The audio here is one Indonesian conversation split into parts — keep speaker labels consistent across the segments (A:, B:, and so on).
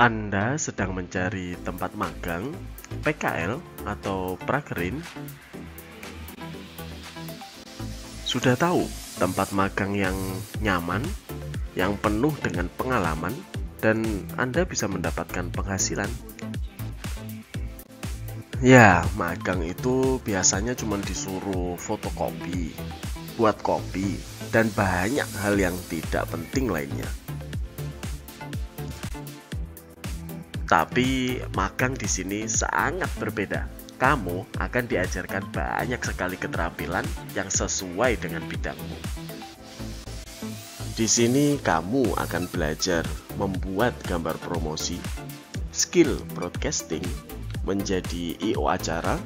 A: Anda sedang mencari tempat magang, PKL, atau prakerin? Sudah tahu tempat magang yang nyaman, yang penuh dengan pengalaman, dan Anda bisa mendapatkan penghasilan? Ya, magang itu biasanya cuma disuruh fotokopi, buat kopi, dan banyak hal yang tidak penting lainnya. Tapi magang di sini sangat berbeda. Kamu akan diajarkan banyak sekali keterampilan yang sesuai dengan bidangmu. Di sini kamu akan belajar membuat gambar promosi, skill broadcasting, menjadi IO acara,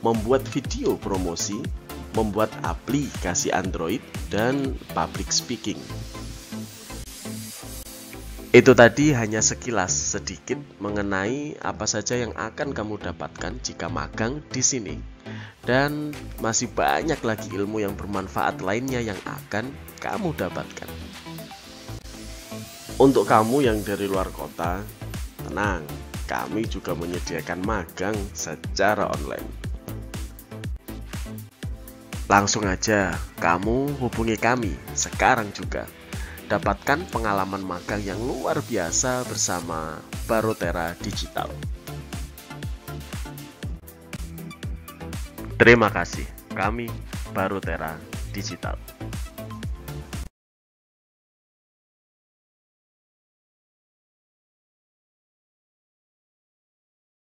A: membuat video promosi, membuat aplikasi Android, dan public speaking. Itu tadi hanya sekilas sedikit mengenai apa saja yang akan kamu dapatkan jika magang di sini. Dan masih banyak lagi ilmu yang bermanfaat lainnya yang akan kamu dapatkan. Untuk kamu yang dari luar kota, tenang, kami juga menyediakan magang secara online. Langsung aja, kamu hubungi kami sekarang juga. Dapatkan pengalaman magang yang luar biasa bersama Barotera Digital. Terima kasih, kami Barotera Digital.